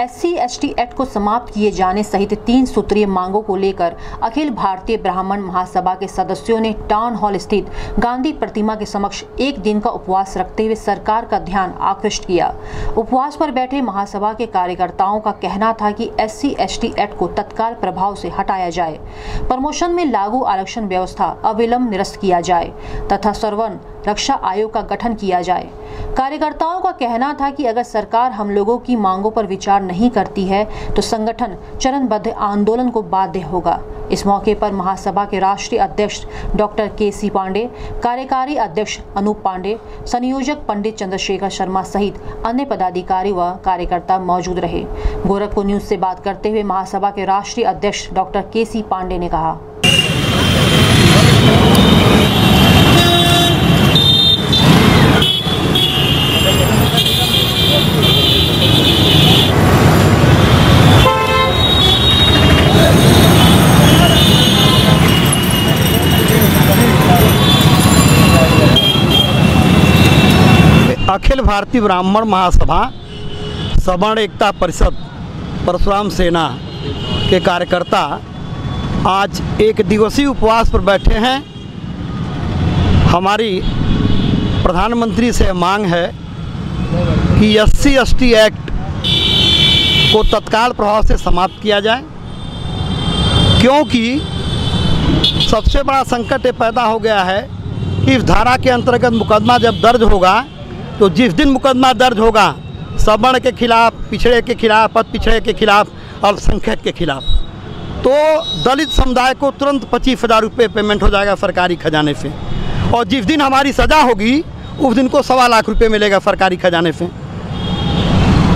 SC, ST act को समाप्त किए जाने सहित तीन सूत्रीय मांगों को लेकर अखिल भारतीय ब्राह्मण महासभा के सदस्यों ने टाउन हॉल स्थित गांधी प्रतिमा के समक्ष एक दिन का उपवास रखते हुए सरकार का ध्यान आकृष्ट किया। उपवास पर बैठे महासभा के कार्यकर्ताओं का कहना था कि एससी, एसटी एक्ट को तत्काल प्रभाव से हटाया जाए। प्रमोशन में लागू आरक्षण व्यवस्था अविलंब निरस्त किया जाए तथा सर्वन रक्षा आयोग का गठन किया जाए। कार्यकर्ताओं का कहना था कि अगर सरकार हम लोगों की मांगों पर विचार नहीं करती है तो संगठन चरणबद्ध आंदोलन को बाध्य होगा। इस मौके पर महासभा के राष्ट्रीय अध्यक्ष डॉक्टर के सी पांडे, कार्यकारी अध्यक्ष अनूप पांडे, संयोजक पंडित चंद्रशेखर शर्मा सहित अन्य पदाधिकारी व कार्यकर्ता मौजूद रहे। गोरखपुर न्यूज़ से बात करते हुए महासभा के राष्ट्रीय अध्यक्ष डॉक्टर के सी पांडे ने कहा। अखिल भारतीय ब्राह्मण महासभा सवर्ण एकता परिषद, परशुराम सेना के कार्यकर्ता आज एक दिवसीय उपवास पर बैठे हैं। हमारी प्रधानमंत्री से मांग है कि S C S T act को तत्काल प्रभाव से समाप्त किया जाए, क्योंकि सबसे बड़ा संकट ये पैदा हो गया है कि इस धारा के अंतर्गत मुकदमा जब दर्ज होगा तो जिस दिन मुकदमा दर्ज होगा, सवर्ण के खिलाफ, पिछड़े के खिलाफ, पद पिछड़े के खिलाफ अल्पसंख्यक के खिलाफ। तो दलित समुदाय को तुरंत पच्चीस हज़ार रुपये पेमेंट हो जाएगा सरकारी खजाने से। और जिस दिन हमारी सज़ा होगी, उस दिन को सवा लाख रुपये मिलेगा सरकारी खजाने से।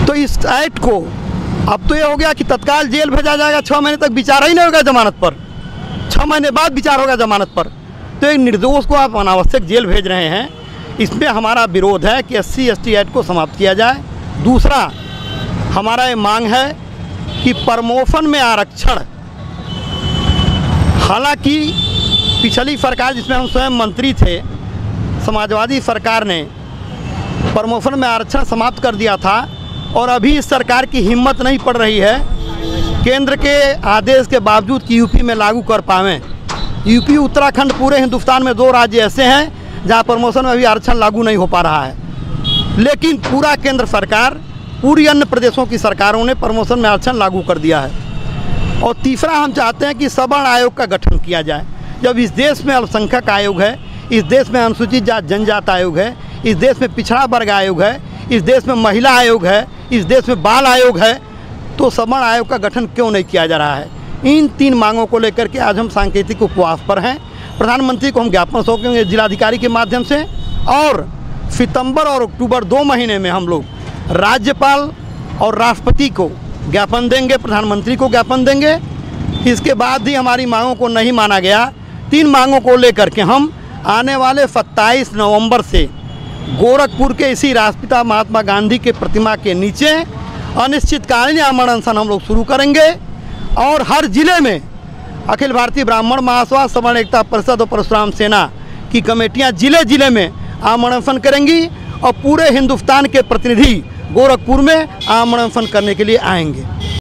तो इस एक्ट को, अब तो ये हो गया कि तत्काल जेल भेजा जाएगा छः महीने तक विचार ही नहीं होगा जमानत पर। छः महीने बाद विचार होगा जमानत पर। तो एक निर्दोष को आप अनावश्यक जेल भेज रहे हैं इसमें हमारा विरोध है कि S C S T act को समाप्त किया जाए। दूसरा, हमारा ये मांग है कि प्रमोशन में आरक्षण। हालाँकि पिछली सरकार जिसमें हम स्वयं मंत्री थे, समाजवादी सरकार ने प्रमोशन में आरक्षण समाप्त कर दिया था और अभी इस सरकार की हिम्मत नहीं पड़ रही है केंद्र के आदेश के बावजूद कि यूपी में लागू कर पाएँ यूपी, उत्तराखंड पूरे हिंदुस्तान में दो राज्य ऐसे हैं जहाँ प्रमोशन में अभी आरक्षण लागू नहीं हो पा रहा है। लेकिन पूरा केंद्र सरकार, पूरी अन्य प्रदेशों की सरकारों ने प्रमोशन में आरक्षण लागू कर दिया है। और तीसरा, हम चाहते हैं कि सवर्ण आयोग का गठन किया जाए। जब इस देश में अल्पसंख्यक आयोग है, इस देश में अनुसूचित जात, जनजात आयोग है, इस देश में पिछड़ा वर्ग आयोग है, इस देश में महिला आयोग है, इस देश में बाल आयोग है तो सवर्ण आयोग का गठन क्यों नहीं किया जा रहा है? इन तीन मांगों को लेकर के आज हम सांकेतिक उपवास पर हैं। प्रधानमंत्री को हम ज्ञापन सौंपेंगे जिलाधिकारी के माध्यम से। और सितंबर और अक्टूबर दो महीने में हम लोग राज्यपाल और राष्ट्रपति को ज्ञापन देंगे, प्रधानमंत्री को ज्ञापन देंगे। इसके बाद भी हमारी मांगों को नहीं माना गया। तीन मांगों को लेकर के हम आने वाले 27 नवंबर से गोरखपुर के इसी राष्ट्रपिता महात्मा गांधी के प्रतिमा के नीचे अनिश्चितकालीन आमरण अनशन हम लोग शुरू करेंगे। और हर ज़िले में अखिल भारतीय ब्राह्मण महासभा, सवर्ण एकता परिषद और परशुराम सेना की कमेटियाँ ज़िले ज़िले में आमरण करेंगी और पूरे हिंदुस्तान के प्रतिनिधि गोरखपुर में आमरण करने के लिए आएँगे।